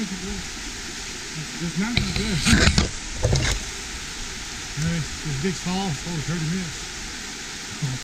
This mountain's good. This, this big fall, it's over 30 minutes.